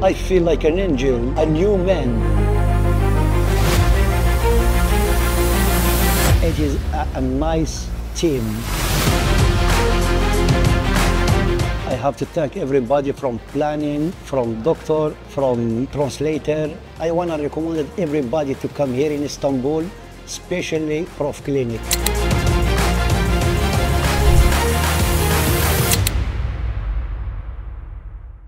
I feel like an angel, a new man. It is a, a nice team. I have to thank everybody from planning, from doctor, from translator. I want to recommend everybody to come here in Istanbul, especially Prof Clinic.